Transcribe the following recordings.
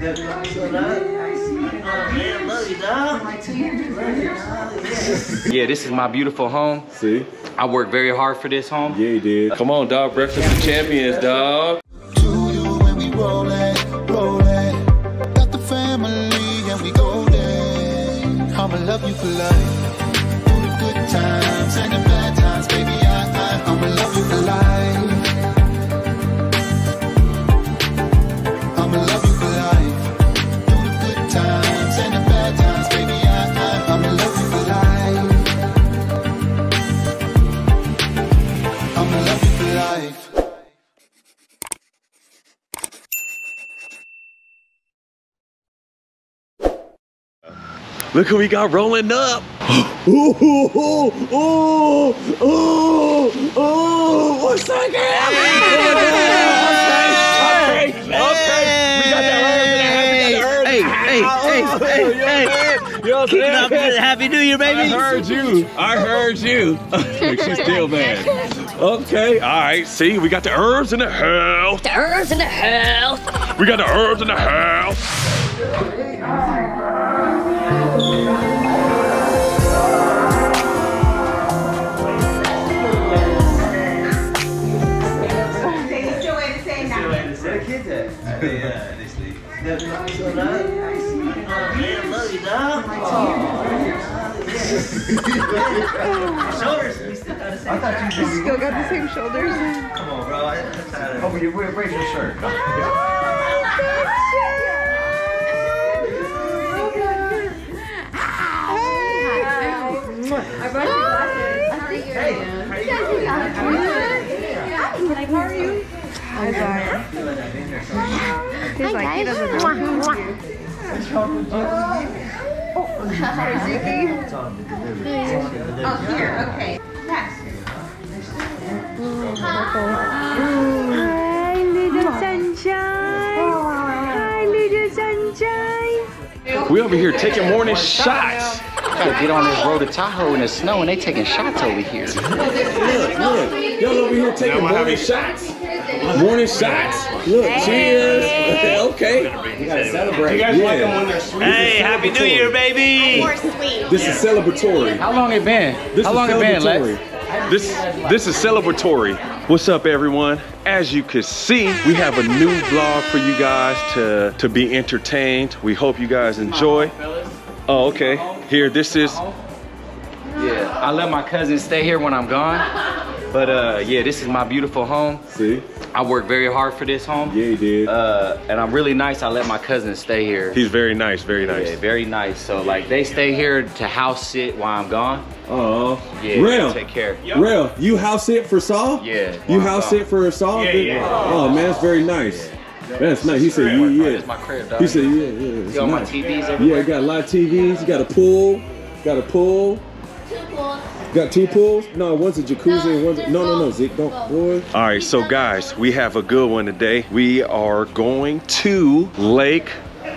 Yeah, this is my beautiful home. See? I worked very hard for this home. Yeah, he did. Come on, dog. Breakfast with champions, dog. to you when we rollin', rollin'. Got the family and we golden. I'ma love you for life. Through the good times Look who we got rolling up. Ooh, ooh, ooh, ooh, ooh, ooh. What's that girl? Okay, okay, okay. We got that herb and Hey, hey, hey, hey, hey. You know what Kicking I'm up? Happy New Year, baby. I heard you. I heard you. She's still mad. Okay, all right. See, we got the herbs in the house. The herbs in the house. We got the herbs in the house. Sleep. So nice. Oh, man, love you, dog. Shoulders, we still got the same. I thought you Still got the same shoulders. Come on, bro. I'm tired of Oh, you wear your shirt? I brought your glasses. How are you? How are you? Hi, Brian. He's like, he doesn't know who's you. Oh, here, okay. Yes. Hi, little sunshine. Hi, little sunshine. We over here taking morning shots. Gotta get on this road to Tahoe in the snow and they taking shots over here. Look, look. Y'all over here taking morning shots. Morning shots. Look, cheers. okay. We gotta celebrate. You guys like them when they're sweet? Hey, Happy New Year, baby. More sweet. This is celebratory. How long it been? This How is long it been, Lex? This this is celebratory. What's up, everyone? As you can see, we have a new vlog for you guys to to be entertained. We hope you guys enjoy. Oh, okay. Here, this is Yeah, I let my cousin stay here when I'm gone. But uh, yeah, this is my beautiful home. see. I worked very hard for this home. Yeah, he did. Uh, and I'm really nice. I let my cousin stay here. He's very nice. Very yeah, nice. very nice. So like they stay here to house sit while I'm gone. Oh, Yeah, Real. take care. Real, you house sit for Saul? Yeah. You Wow. house sit for Saul? Yeah, yeah. Oh man, it's very nice. That's nice. He said, yeah, This is my yeah. crib, dog. He said, yeah, yeah. It's See all my nice. TVs Yeah, everywhere. you got a lot of TVs. You got a pool. Got a pool. Got two pools? No, one's a jacuzzi and one's a, no, no, no, Zeke, don't, boy. All right, so guys, we have a good one today. We are going to Lake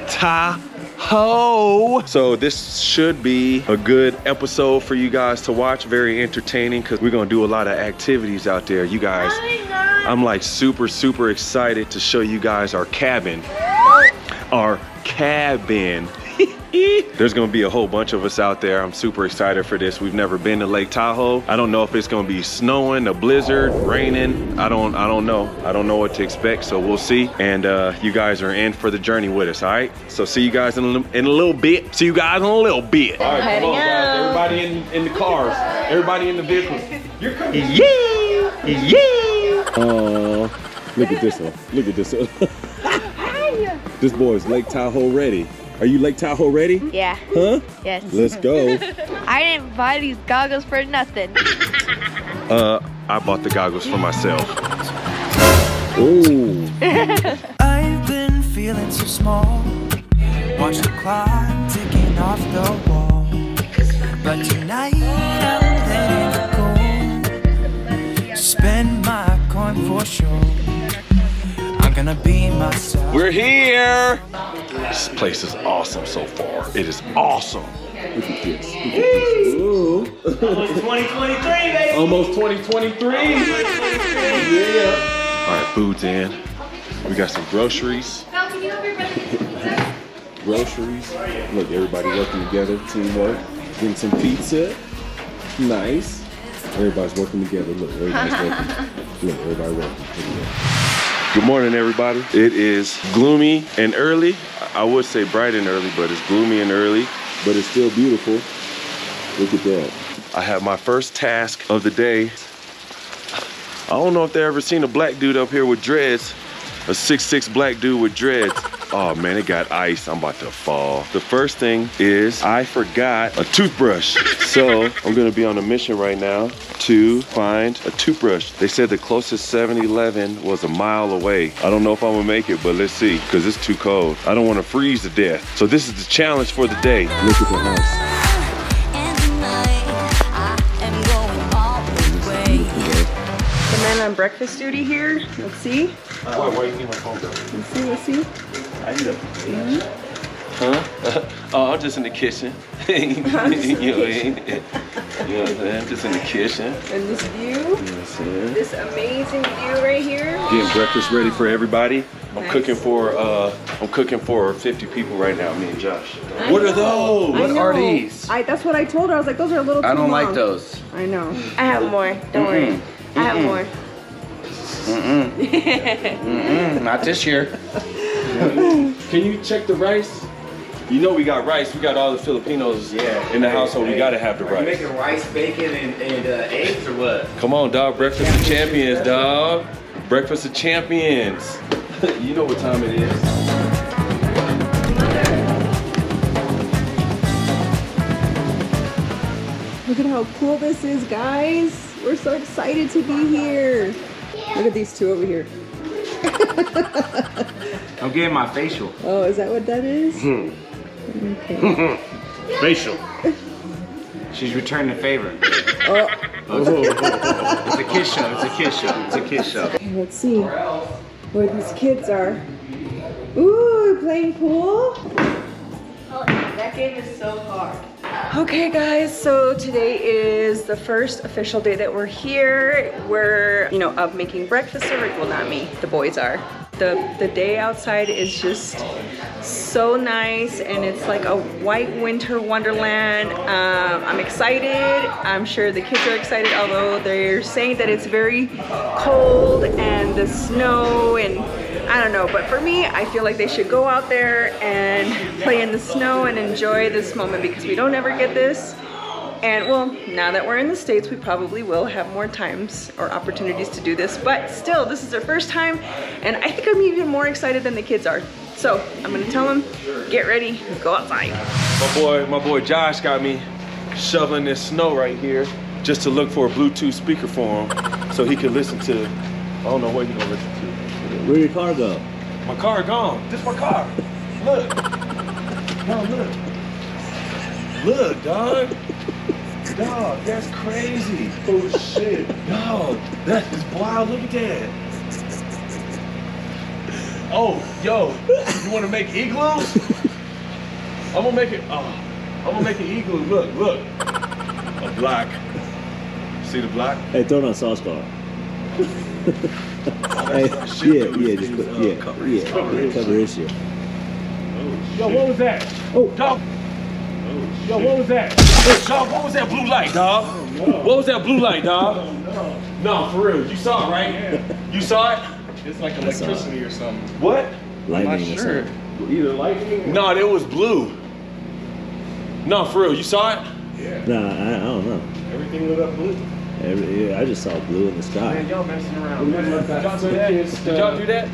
Tahoe. So this should be a good episode for you guys to watch. Very entertaining because we're gonna do a lot of activities out there. You guys, I'm like super, super excited to show you guys our cabin. Our cabin. There's gonna be a whole bunch of us out there. I'm super excited for this. We've never been to Lake Tahoe. I don't know if it's gonna be snowing, a blizzard, raining. I don't I don't know. I don't know what to expect, so we'll see. And uh, you guys are in for the journey with us, all right? So see you guys in a, in a little bit. See you guys in a little bit. All right, come on, guys. Everybody in, in the cars. Everybody in the vehicles. You're coming. Yeah, yeah. Oh, look at this one. Look at this one. this boy's Lake Tahoe ready. Are you Lake Tahoe ready? Yeah. Huh? Yes. Let's go. I didn't buy these goggles for nothing. Uh, I bought the goggles for myself. Ooh. I've been feeling so small. Watch the clock ticking off the wall. But tonight I'm letting go. Spend my coin for sure. I'm gonna be myself. We're here. This place is awesome so far. It is awesome. Look at this. Look at this. Ooh. 2023, baby. Almost 2023. Yeah. All right, food's in. We got some groceries. groceries. Look, everybody working together, teamwork. Getting some pizza. Nice. Everybody's working together. Look, everybody's working. Look, everybody working together. Good morning, everybody. It is gloomy and early. I would say bright and early, but it's gloomy and early, but it's still beautiful. Look at that. I have my first task of the day. I don't know if they ever seen a black dude up here with dreads. A 6'6 black dude with dreads. Oh man, it got ice. I'm about to fall. The first thing is I forgot a toothbrush. So I'm gonna be on a mission right now to find a toothbrush. They said the closest 7-Eleven was a mile away. I don't know if I'm gonna make it, but let's see, because it's too cold. I don't wanna freeze to death. So this is the challenge for the day. Look at the house. The man on breakfast duty here. Let's see. Why, why you need my phone, bro? Let's see. Let's see. I need a. Huh? oh, I'm just in the kitchen. you know, what I mean? you know what I'm saying? Just in the kitchen. And this view. You know what I'm saying? This amazing view right here. Getting breakfast ready for everybody. I'm Nice. cooking for uh, I'm cooking for 50 people right now. Me and Josh. What are those? What I are these? I, that's what I told her. I was like, those are a little too I don't like those. I know. I have more. Don't worry. I have more. Mm-mm. Mm-mm. not this year. Can you check the rice? You know we got rice. We got all the Filipinos Yeah. in the household. We gotta have the Are you rice. making rice, bacon, and, and uh, eggs or what? Come on, dog. Breakfast of champions, dog. Breakfast of champions. you know what time it is. Look at how cool this is, guys. We're so excited to be here. Look at these two over here. I'm getting my facial. Oh, is that what that is? Hmm. Okay. Facial. She's returning the favor. Oh, It's a kiss show. It's a kiss show. It's a kiss show. okay, let's see where these kids are. Ooh, playing pool. Oh, that game is so hard. Okay guys, so today is the first official day that we're here. We're, you know, up making breakfast already. Well, not me, the boys are. The, the day outside is just so nice and it's like a white winter wonderland. Um, I'm excited. I'm sure the kids are excited, although they're saying that it's very cold and the snow and I don't know, but for me, I feel like they should go out there and play in the snow and enjoy this moment because we don't ever get this. And well, now that we're in the States, we probably will have more times or opportunities to do this, but still, this is their first time, and I think I'm even more excited than the kids are. So I'm gonna tell him, get ready, go outside. My boy, my boy Josh got me shoveling this snow right here just to look for a Bluetooth speaker for him so he could listen to, I don't know what he gonna listen to. Where your car go? My car gone. This my car. Look. No, look. Look, dog. Dog, that's crazy. Oh shit. Dog, that is wild. Look at that. Oh, yo, you wanna make igloos? I'm gonna make it, oh, I'm gonna make an igloo. Look, look. A block. See the block? Hey, throw it on sauce car. Oh, hey, yeah, yeah, just put, uh, yeah, yeah, cover this shit. Oh, yo, what was that? Oh. dog. Yo, what was that? Dog, what was that blue light, dog? Oh, what was that blue light, dog? No, for real. You saw it, right? You saw it? It's like I saw it. electricity or something. What? Lightning or sure. Either lightning. No, it was blue. No, for real. You saw it? Nah, I, I don't know. Everything lit up blue. Every, yeah, I just saw blue in the sky. y'all messing around. Did y'all do that? Did y'all do that?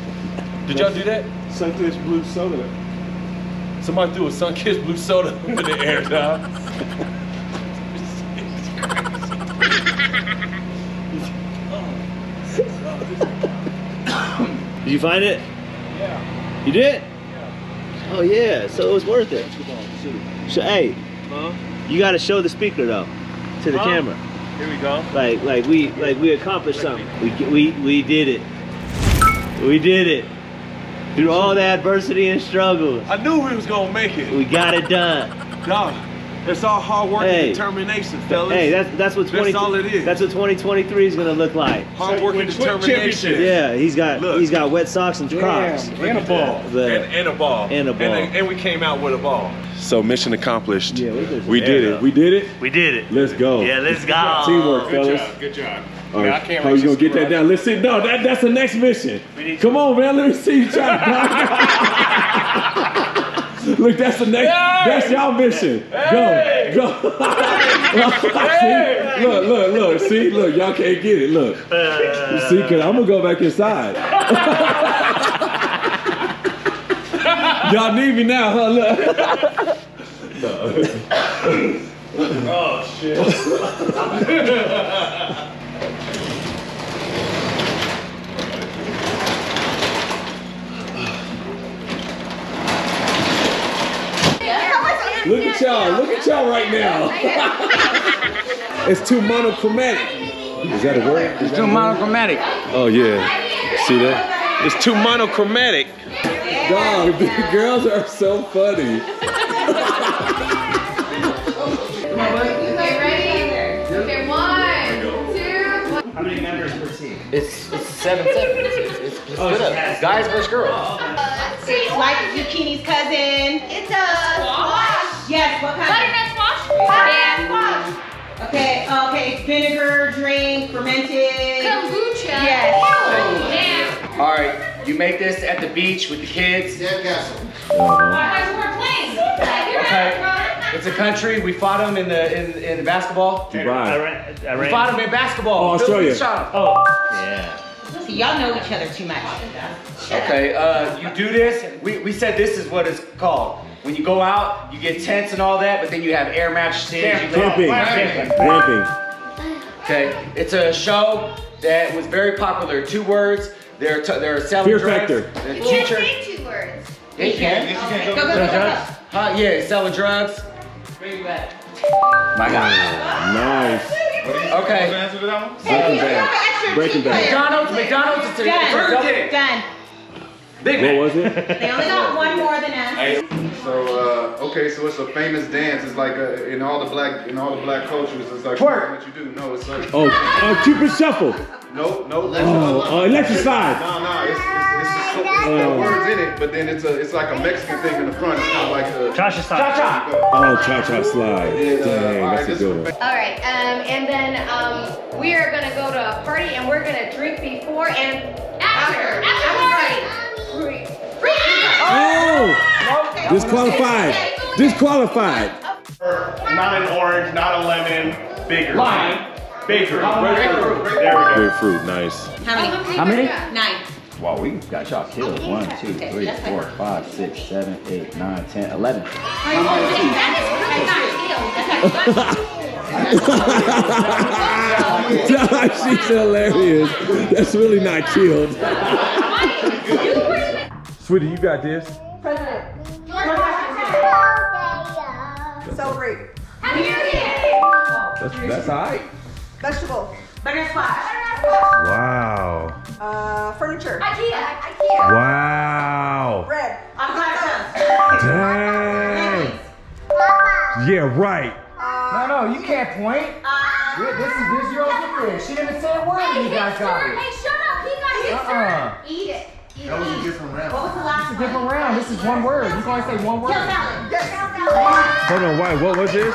Did y'all do that? Sunkist blue soda. Somebody threw a Sunkist blue soda into the air, dog. Did you find it? Yeah. You did? Yeah. Oh yeah, so it was worth it. So hey, you gotta show the speaker though, to the Huh? camera. Here we go. Like like we like we accomplished something. We we we did it. We did it. Through all the adversity and struggles. I knew we was gonna make it. we got it done. Dog, It's all hard work Hey. and determination, fellas. Hey, that's that's what twenty. That's all it is. That's what 2023 is gonna look like. hard work and determination. Yeah, he's got Look. he's got wet socks and Crocs. And a ball. But And, and a ball. And a ball. And, and we came out with a ball. So mission accomplished. Yeah, we did we did it. We did it. we did it. Let's go. Yeah, let's go. Teamwork, Good fellas. job. Good job. All Man, right. I can't How wait you gonna get that down? Let's see. No, that, that's the next mission. Come on, man. Let me see you try. Look, that's the next. That's y'all mission. Go, go. see? Look, look, look. See, look. Y'all can't get it. Look. Uh. see, cause I'm gonna go back inside. y'all need me now, huh? Look. Oh, look at y'all. Look at y'all right now. it's too monochromatic. Is that a word? It's too monochromatic. Oh yeah. See that? It's too monochromatic. Dog, the girls are so funny. Okay, one, two. How many members per team? It's, it's seven seven. It's, it's, it's oh, split up. Guys versus girls. It's like zucchini's cousin. It's a squash. Yes, what kind? Butternut squash. And Okay, okay, vinegar, drink, fermented. kombucha. Yes. And All right, you make this at the beach with the kids. I thought you were playing. Okay. It's a country. We fought them in the in, in basketball. I Dubai. ran. I We fought them in basketball. Oh, Australia. Philippines shot 'em. Oh, yeah. Y'all know each other too much. Okay, uh, you do this. We, we said this is what it's called. When you go out, you get tents and all that, but then you have air mattresses. you Camping. Camping. Okay, it's a show that was very popular. Two words. They're t- they're selling Fear drugs. factor. The You can't say two words. They can. Go, go, go, go, go. Huh? Yeah, selling drugs. My God. Nice. Okay. Breaking Bad. Breaking Bad. McDonald's. McDonald's is a, Done. Done. Big What Mac. was it? They only got one more than us. So uh, okay, so it's a famous dance. It's like uh in all the black in all the black cultures. It's like Twerk. what you do. No, it's like Oh, uh, Cupid Shuffle. no, no. Oh, uh, electric slide. No, no, it's, it's, it's just so, it's words in it, but then it's a it's like a Mexican thing in the front. It's kind of like a Tasha, stop. Cha-cha. Oh, cha cha slide. Dang, that's a good one. All right, um, and then um, we are gonna go to a party and we're gonna drink before and after. After party. Free. Oh, disqualified. Disqualified. Not an orange, not a lemon. Bigger. Lime. Bigger. Grapefruit. There we go. Grapefruit, nice. How many? How many? Nine. Wow, we got y'all killed. One, two, three, four, five, six, seven, eight, nine, ten, eleven. That is really not killed. That's. She's hilarious. That's really not killed. Sweetie, you got this. Celebrate. Happy New Year. That's, that's all right. Vegetable. Butter squash. Wow. Uh, furniture. IKEA. IKEA. Wow. Bread. Avocado. Dang. Yeah, right. No, no, you can't point. This is this your own She didn't say a word. Hey, You guys got it. Hey, shut up. He got his Uh-uh. turn. Eat it. Eat that was a different round. What was the last one? Different round. This is one word. You can only say one word. Kale salad. Yes. Hold on, why? What was this?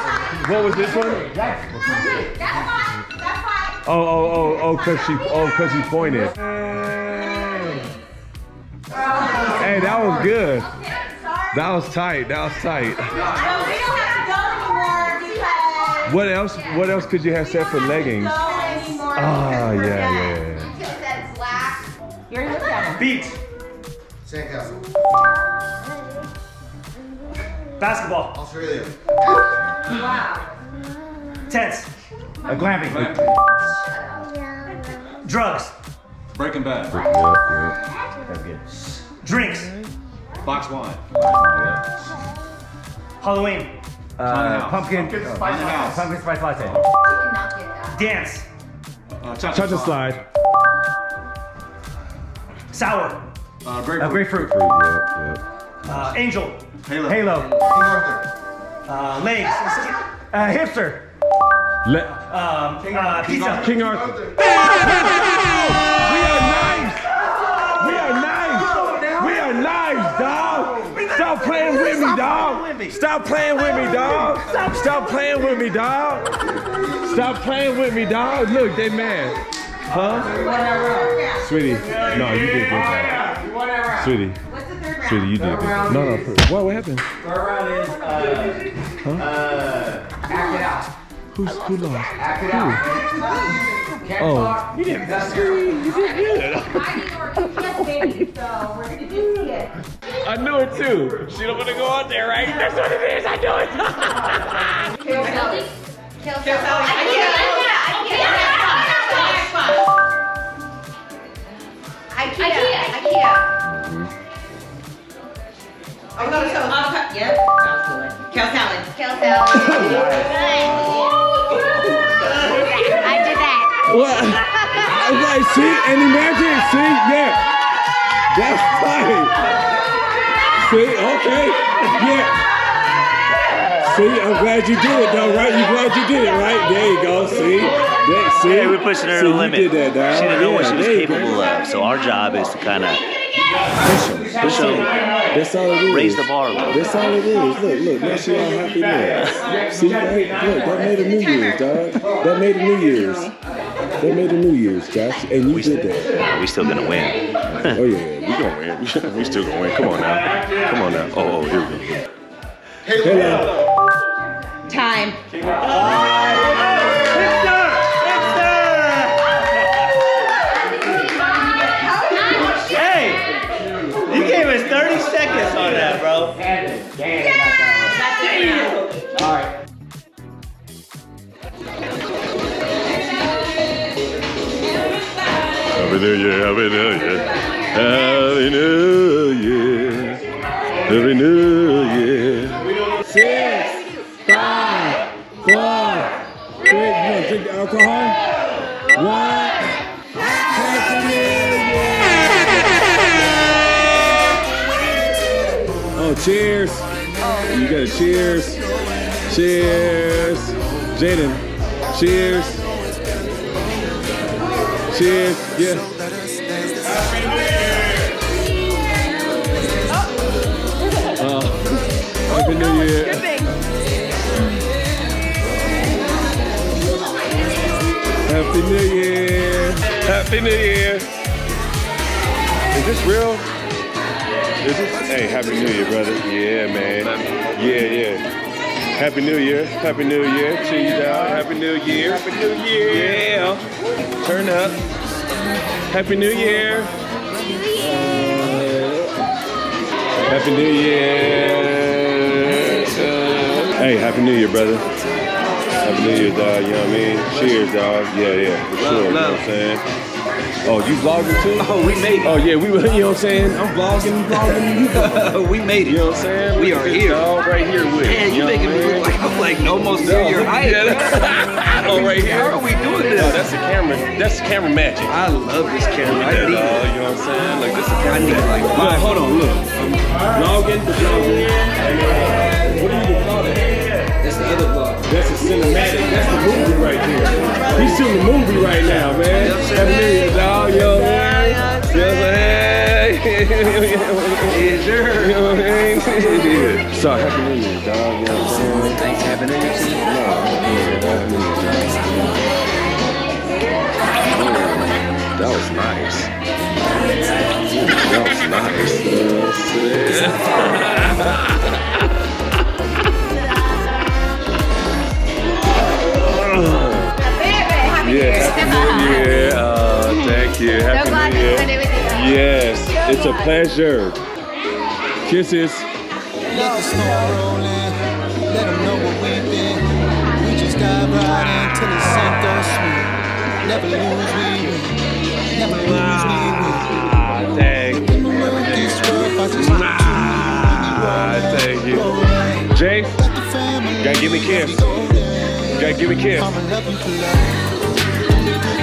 What was this one? That's That's fine. That's fine. Oh, oh, oh, oh, cause she, oh, cause he pointed. Hey, that was good. That was tight. That was tight. No, we don't have to go anymore because What else? What else could you have said for leggings? Ah, because we're yeah, yeah. Until that's lax. You're here, Dad. Beach. Sandcastle. Basketball. Australia. Wow. Tents. a glamping. Drugs. Breaking Bad. Yeah, Drinks. Box wine. Halloween. Uh, pumpkin. Pumpkin spice. Pumpkin spice latte. You did not get that. Dance. Uh, yeah. Cha-cha slide. Sour. Uh, Uh, grapefruit. grapefruit. Fruit, yeah, Uh, angel. Halo. Halo. King Arthur. Uh, legs. Uh, hipster. Let, Um, uh, pizza. King Arthur. We are nice. We are nice. We are nice, dog. Stop playing with me, dog. Stop playing with me, dog. Stop playing with me, dog. Stop playing with me, dog. Look, they mad. Huh? Sweetie, no, you did good. Sweetie, sweetie, you did good. No, no, what, what happened? Third round is uh, uh, act it out. Who's, who lost? Act it out. Can't Oh. talk. You did That's good. You did good. I need more yes, baby. So we're gonna do it. I knew it too. She don't want to go out there, right? That's what it is. I knew it. Kill Sally. Kill Sally. I can't. I I can't. I can't. Oh, no, uh, yep, I'll do it. Cal salad. I did that. What? Okay, see? And imagine, see? Yeah. That's funny. See? Okay. Yeah. See, I'm glad you did it though, right? You glad you did it, right? There you go. See? There, see? Yeah, we're pushing her see, to the you limit. did that, dog. She didn't know what Yeah, she was there you go. capable of. So our job is to kind of Push them. That's all it is. raise the bar a little. That's all it is. Look, look, now she all happy now. See, right? Look, that made a New Year's, dog. That made a New Year's. That made a New Year's, Josh. And you did that. Yeah, we still gonna win. Oh, yeah, we gonna win. we still gonna win. Come on now. Come on now. Oh, oh, here we go. Hello. Time. Hey, you gave us 30 seconds on that, bro. All right. Happy New Year, Happy Year. Oh, cheers. You got a cheers. Cheers. Jayden, cheers. Cheers. Yeah. Uh, Happy New Year. Happy New Year. Happy New Year. Is this real? Is this? Hey, Happy New Year, brother. Yeah, man. Yeah, yeah. Happy New Year. Happy New Year to you, dog. Happy New Year. Happy New Year. Yeah. Turn up. Happy New Year. Happy New Year. Uh, hey, Happy New Year, brother. Happy New Year, dog. You know what I mean? Cheers, dog. Yeah, yeah, for sure. You know what I'm saying? Oh, you vlogging too? Oh, we made it. Oh, yeah, we, were, you know what I'm saying? I'm vlogging, vlogging. We made it. You know what I'm saying? We Look are here. Dog right here with. Man, you know making me I look like I'm like almost No, your height. yeah. oh, right here. How are we doing this? No, that's the camera. That's the camera magic. I love this camera. I need dog, it. you know what I'm saying? Like this is I camera need magic. like Look, hold on, look. I'm vlogging, vlogging. What do you call that? That's the other vlog. That's a cinematic. That's the movie right there. He's shooting a movie right now, man. Happy New Year, dog. Yo, man. You know what I'm saying? Yes, sir. You know what I mean? So, Happy New Year, dog. You know what I'm saying? Thanks, Happy New Year to you. No, Happy New Year, dog. That was nice. That was nice. New Year. Uh, thank you. Happy glad New Year. spend with you. Yes, it's a pleasure. Kisses. Let the storm roll in. Let them know what we've been. We just dive right into the center sweet. Never lose, we win. Never lose, we win. Ah, thank you. This world, I just want Ah, thank you. Jay, the gotta give me a kiss. Gotta give me a kiss.